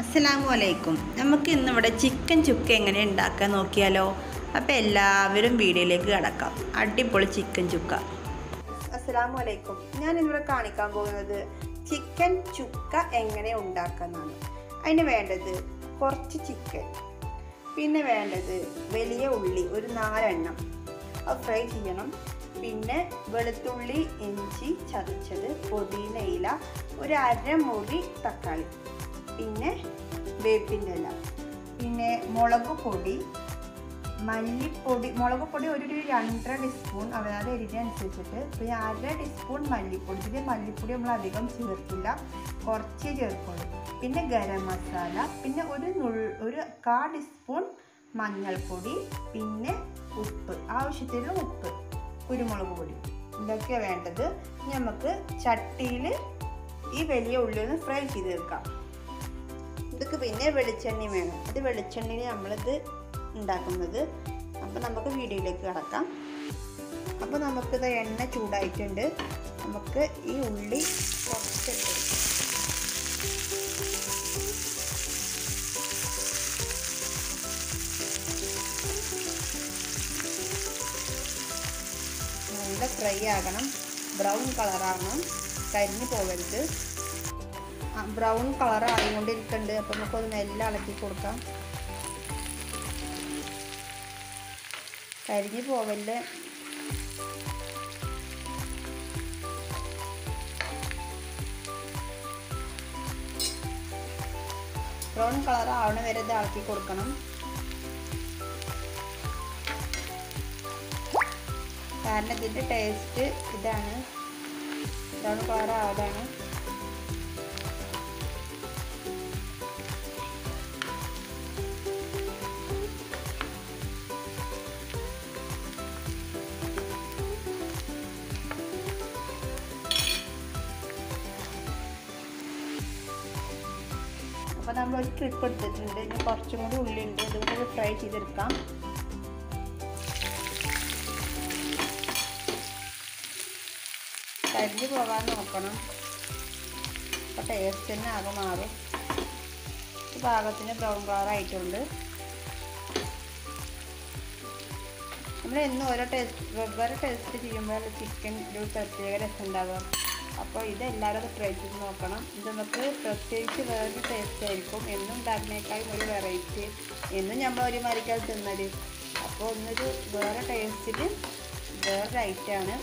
അസ്സലാമു അലൈക്കും നമുക്ക് ഇന്നിവിടെ ചിക്കൻ ചുക്ക എങ്ങനെ ഉണ്ടാക്കാൻ നോക്കിയാലോ? അപ്പോൾ എല്ലാവരും വീഡിയോയിലേക്ക് കിടക്കാം. അടിപൊളി ചിക്കൻ ചുക്ക. അസ്സലാമു അലൈക്കും ഞാൻ ഇന്നിവിടെ കാണിക്കാൻ പോകുന്നത് ചിക്കൻ ചുക്ക എങ്ങനെ ഉണ്ടാക്കാന്നാണ്. അതിന് വേണ്ടത് കുറച്ച് ചിക്കൻ. പിന്നെ വേണ്ടത് വലിയ ഉള്ളി ഒരു നാലെണ്ണം. അത് ഫ്രൈ ചെയ്യണം. പിന്നെ വെളുത്തുള്ളി ഇഞ്ചി ചതച്ചത് ഇല ഒരു അരമുറി തക്കാളി. പിന്നെ വേപ്പിന്റെ ഇല. പിന്നെ മുളക് പൊടി മല്ലിപ്പൊടി മുളക് പൊടി ഒരു രണ്ടര ടീസ്പൂൺ അതായത് എരിവിനനുസരിച്ചിട്ട് പിന്നെ അര ടീസ്പൂൺ മല്ലിപ്പൊടി. ഇതിൽ മല്ലിപ്പൊടി നമ്മൾ അധികം ചേർക്കില്ല. കുറച്ചേ ചേർക്കുള്ളൂ. പിന്നെ ഗരം മസാല പിന്നെ ഒരു നുൾ ഒരു കാ ടീസ്പൂൺ മഞ്ഞൾപ്പൊടി പിന്നെ ഉപ്പ് ആവശ്യത്തിന് ഉപ്പ് കുരുമുളക് പൊടി. ഇതൊക്കെയാണ് വേണ്ടത്. നമുക്ക് ചട്ടിയിൽ ഈ വലിയ ഉള്ളി ഒന്ന് ഫ്രൈ ചെയ്ത് വെക്കാം. ഇതൊക്കെ പിന്നെ വെളിച്ചെണ്ണ വേണം. ഇത് വെളിച്ചെണ്ണയിൽ നമ്മളിത് ഉണ്ടാക്കുന്നത്. അപ്പോൾ നമുക്ക് വീഡിയോയിലേക്ക് കടക്കാം. അപ്പോൾ നമുക്കിത് എണ്ണ ചൂടായിട്ടുണ്ട്. നമുക്ക് ഈ ഉള്ളി കുറച്ചിട്ട് നല്ല ഫ്രൈ ആകണം. ബ്രൗൺ കളറാകണം കരിഞ്ഞു പോകരുത്. ബ്രൗൺ കളർ ആയിക്കൊണ്ടിരിക്കുന്നുണ്ട് അപ്പോൾ നമുക്കത് നെല്ല് ഇളക്കി കൊടുക്കാം. കരിഞ്ഞു പോവല്ലേ? ബ്രൗൺ കളർ ആവണ വരെ ഇത് ഇളക്കി കൊടുക്കണം. കാരണം ഇതിന്റെ ടേസ്റ്റ് ഇതാണ്. ബ്രൗൺ കളർ ആവതാണ്. അപ്പോൾ നമ്മൾ ഒരു ട്രിപ്പ് എടുത്തിട്ടുണ്ട്. ഇനി കുറച്ചും കൂടി ഉള്ളി ഉണ്ട് ഇതുകൊണ്ട് ഫ്രൈ ചെയ്തെടുക്കാം. കരിഞ്ഞു പോകാൻ നോക്കണം. അപ്പോൾ ടേസ്റ്റ് തന്നെ ആകെ മാറും. പാകത്തിന് ബ്രൗൺ കളർ ആയിട്ടുണ്ട്. നമ്മൾ എന്നും ഓരോ ടേസ്റ്റ് വെവ്വേറെ ടേസ്റ്റ് ചെയ്യുമ്പോഴാണ് ചിക്കൻ ഒരു പ്രത്യേക രസം ഉണ്ടാകുക അപ്പോൾ ഇതെല്ലാവരും അത് ട്രൈ ചെയ്ത് നോക്കണം. ഇത് നമുക്ക് പ്രത്യേകിച്ച് വേറൊരു ടേസ്റ്റ് ആയിരിക്കും. എന്നും ഉണ്ടാക്കുന്നേക്കാളും ഒരു വെറൈറ്റി എന്നും നമ്മൾ ഒരു മരിക്കാൽ തിന്നത്. അപ്പോൾ ഒന്നൊരു വേറെ ടേസ്റ്റിൽ വേറൊരു ഐറ്റമാണ്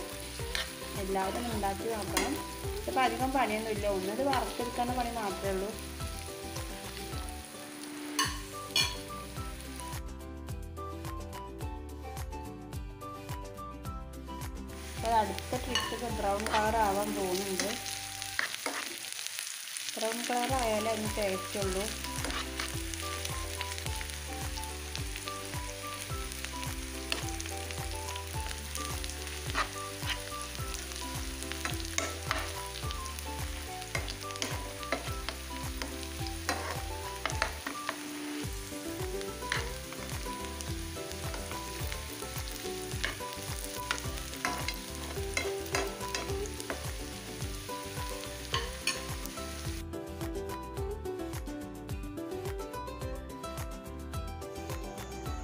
എല്ലാവരും ഉണ്ടാക്കി നോക്കണം. ഇപ്പോൾ അധികം പണിയൊന്നുമില്ല. ഒന്നത് വറുത്തെടുക്കാൻ പണി മാത്രമേ ഉള്ളൂ. അപ്പോൾ ഇട്ടത് ബ്രൗൺ കളർ ആവാൻ പോകുന്നുണ്ട് ബ്രൗൺ കളർ ആയാലേ അതിന് ടേസ്റ്റ് ഉള്ളൂ.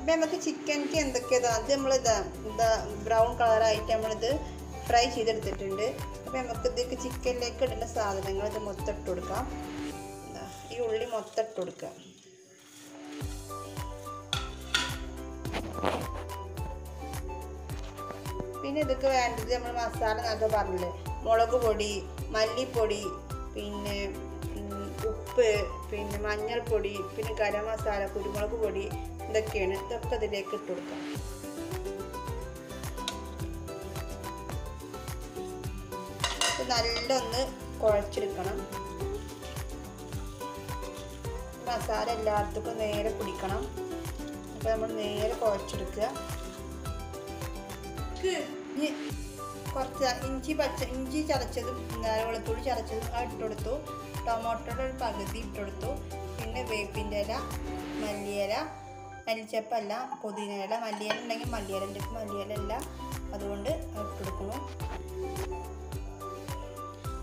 അപ്പം നമുക്ക് ചിക്കനിക്ക് എന്തൊക്കെയാണ് അത് നമ്മൾ ഇതാ ഇതാ ബ്രൗൺ കളറായിട്ട് നമ്മളിത് ഫ്രൈ ചെയ്തെടുത്തിട്ടുണ്ട്. അപ്പം നമുക്ക് ഇതൊക്കെ ചിക്കനിലേക്ക് ഇടുന്ന സാധനങ്ങൾ ഇത് മൊത്തം ഇട്ട് കൊടുക്കാം. ഈ ഉള്ളി മൊത്തം ഇട്ട് കൊടുക്കാം. പിന്നെ ഇതൊക്കെ വേണ്ടത് നമ്മൾ മസാല എന്നൊക്കെ പറഞ്ഞില്ലേ? മുളക് പൊടി മല്ലിപ്പൊടി പിന്നെ ഉപ്പ് പിന്നെ മഞ്ഞൾപ്പൊടി പിന്നെ ഗരം മസാല കുരുമുളക് പൊടി ഇതൊക്കെയാണ്. ഇതൊക്കെ ഇതിലേക്ക് ഇട്ട് കൊടുക്കാം. നല്ലൊന്ന് കുഴച്ചെടുക്കണം. മസാല എല്ലായിടത്തും നേരെ പിടിക്കണം. അപ്പോൾ നമ്മൾ നേരെ കുഴച്ചെടുക്കുക. കുറച്ച് ഇഞ്ചി പച്ച ഇഞ്ചി ചതച്ചതും വെളുത്തുള്ളി ചതച്ചതും അത് ഇട്ടുകൊടുത്തു ടൊമാറ്റോയുടെ ഒരു പകുതി ഇട്ടുകൊടുത്തു പിന്നെ വേപ്പിന്റെ ഇല മല്ലിയില മല്ലിച്ചപ്പല്ല പുതിന ഇല മല്ലിയില ഉണ്ടെങ്കിൽ മല്ലിയില ഉണ്ട് മല്ലിയില അല്ല അതുകൊണ്ട് ഇട്ടുകൊടുക്കുന്നു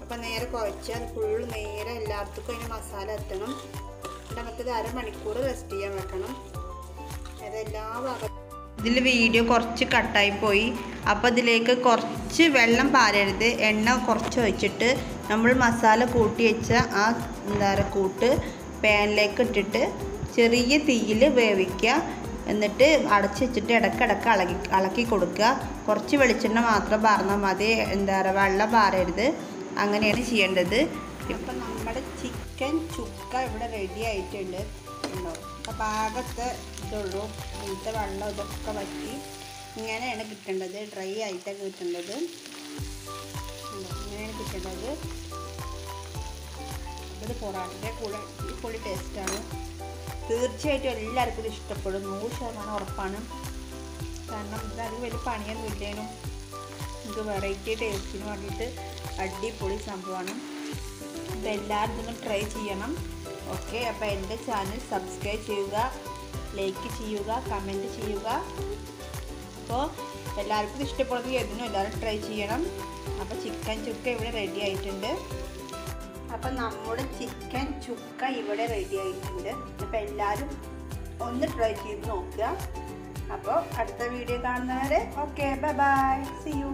അപ്പം നേരെ കുഴച്ച് അത് ഫുള്ള് നേരെ എല്ലാവർക്കും അതിന് മസാല എത്തണം. എന്നിട്ട് നമുക്കിത് അരമണിക്കൂർ റെസ്റ്റ് ചെയ്യാൻ വെക്കണം. അതെല്ലാ ഭാഗത്തും ഇതിൽ വീഡിയോ കുറച്ച് കട്ടായി പോയി. അപ്പോൾ ഇതിലേക്ക് കുറച്ച് വെള്ളം പാരരുത്. എണ്ണ കുറച്ച് ഒഴിച്ചിട്ട് നമ്മൾ മസാല കൂട്ടി വെച്ച ആ എന്താ പറയുക കൂട്ട് പാനിലേക്ക് ഇട്ടിട്ട് ചെറിയ തീയിൽ വേവിക്കുക. എന്നിട്ട് അടച്ചു വെച്ചിട്ട് ഇടയ്ക്കിടയ്ക്ക് ഇളകി ഇളക്കി കൊടുക്കുക. കുറച്ച് വെളിച്ചെണ്ണ മാത്രം പാർന്നാൽ മതി. എന്താ പറയുക വെള്ളം പാറരുത് അങ്ങനെയാണ് ചെയ്യേണ്ടത്. ഇപ്പം നമ്മുടെ ചിക്കൻ ചുക്ക ഇവിടെ റെഡി ആയിട്ടുണ്ട്. അപ്പോൾ പാകത്തെ ഇതുള്ളൂ. ഇതിലത്തെ വെള്ളം ഇതൊക്കെ വറ്റി ഇങ്ങനെയാണ് കിട്ടേണ്ടത്. ഡ്രൈ ആയിട്ടാണ് കിട്ടേണ്ടത്. ഇങ്ങനെയാണ് കിട്ടേണ്ടത്. ഇത് പൊറാട്ടിന്റെ കൂടെ പൊളി ടേസ്റ്റാണ് തീർച്ചയായിട്ടും എല്ലാവർക്കും ഇത് ഇഷ്ടപ്പെടും. നൂറ് ശതമാനം ഉറപ്പാണ്. കാരണം ഇത് അത് വലിയ പണിയൊന്നും ഇല്ലേനും. നമുക്ക് വെറൈറ്റി ടേസ്റ്റിന് വേണ്ടിയിട്ട് അടിപൊളി സംഭവമാണ്. ഇത് എല്ലാവരും ട്രൈ ചെയ്യണം. ഓക്കെ അപ്പോൾ എന്റെ ചാനൽ സബ്സ്ക്രൈബ് ചെയ്യുക ലൈക്ക് ചെയ്യുക കമന്റ് ചെയ്യുക. അപ്പോൾ എല്ലാവർക്കും ഇഷ്ടപ്പെടുന്ന എതിനും എല്ലാവരും ട്രൈ ചെയ്യണം. അപ്പോൾ ചിക്കൻ ചുക്ക ഇവിടെ റെഡി ആയിട്ടുണ്ട്. അപ്പം നമ്മുടെ ചിക്കൻ ചുക്ക ഇവിടെ റെഡി ആയിട്ടുണ്ട്. അപ്പോൾ എല്ലാവരും ഒന്ന് ട്രൈ ചെയ്ത് നോക്കുക. അപ്പോൾ അടുത്ത വീഡിയോ കാണുന്നവരെ okay bye bye see you